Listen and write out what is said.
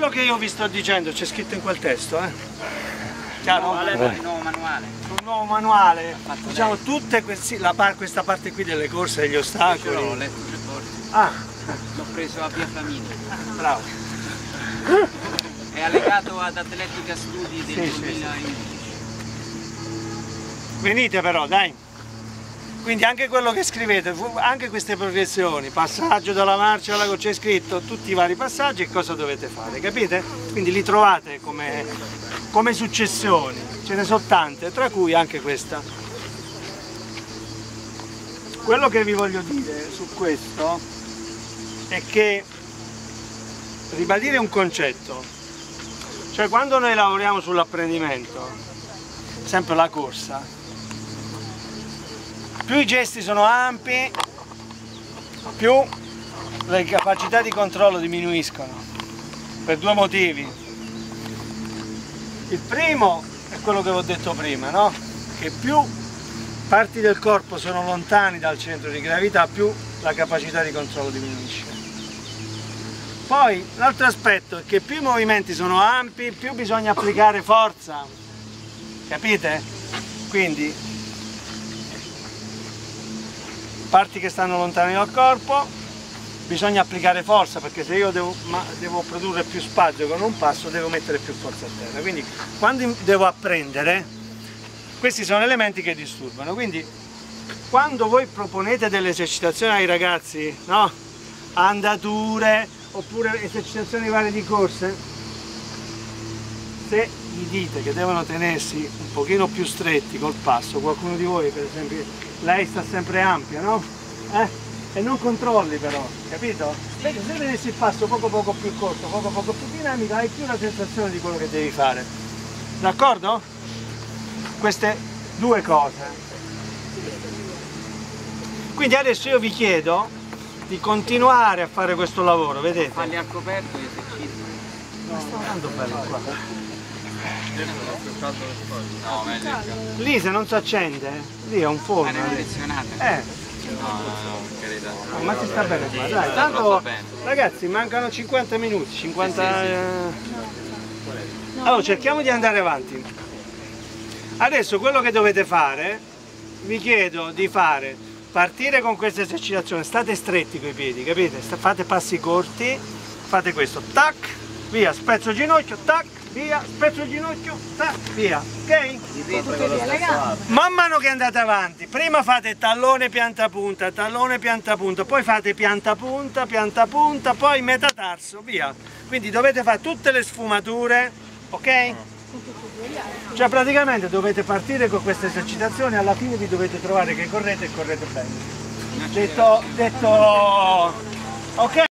quello che io vi sto dicendo c'è scritto in quel testo, eh? Chiaro? Manuale, il nuovo manuale. Un nuovo manuale, diciamo lei. tutte questi, la par- questa parte qui delle corse, degli Ce l'ho, ho ostacoli. letto tre volte. Ah, L'ho preso a Via Flamini. bravo. È allegato ad Atletica Studi del Sì, sì, 2011. Venite però, dai. Quindi anche quello che scrivete, anche queste progressioni, passaggio dalla marcia alla c'è scritto tutti i vari passaggi e cosa dovete fare, capite? Quindi li trovate come, come successioni, ce ne sono tante, tra cui anche questa. Quello che vi voglio dire su questo è che ribadire un concetto, cioè quando noi lavoriamo sull'apprendimento, sempre la corsa, più i gesti sono ampi, più le capacità di controllo diminuiscono, per due motivi. Il primo è quello che vi ho detto prima, no? che più parti del corpo sono lontani dal centro di gravità, più la capacità di controllo diminuisce. Poi l'altro aspetto è che più i movimenti sono ampi, più bisogna applicare forza, capite? Quindi parti che stanno lontane dal corpo, bisogna applicare forza perché se io devo, devo produrre più spazio con un passo devo mettere più forza a terra. Quindi quando devo apprendere, questi sono elementi che disturbano. Quindi quando voi proponete delle esercitazioni ai ragazzi, no? andature oppure esercitazioni varie di corse, se gli dite che devono tenersi un pochino più stretti col passo, qualcuno di voi per esempio, lei sta sempre ampia, no? Eh? E non controlli però, capito? Vedi, se tenessi il passo poco poco più corto, poco poco più dinamico, hai più la sensazione di quello che devi fare. D'accordo? Queste due cose. Quindi adesso io vi chiedo di continuare a fare questo lavoro, vedete? Falli al coperto e esercizio. Sta andando bene qua. No, il campo. Lì se non si accende, lì è un Ma forno. è direzionata. Eh, No, no, carità. no, ma si sta bene qua, dai. Tanto, ragazzi, mancano 50 minuti, 50... Sì, sì, sì. eh. Allora, cerchiamo di andare avanti. Adesso quello che dovete fare, vi chiedo di fare, partire con questa esercitazione, state stretti coi piedi, capite? Fate passi corti, fate questo, tac, via, spezzo il ginocchio, tac, via, spezzo il ginocchio, tac, via, ok? Man mano che andate avanti, prima fate tallone pianta punta, tallone pianta punta, poi fate pianta punta, pianta punta, poi metatarso, via. Quindi dovete fare tutte le sfumature, ok? Cioè praticamente dovete partire con queste esercitazioni, alla fine vi dovete trovare che correte e correte bene. Detto, detto, ok?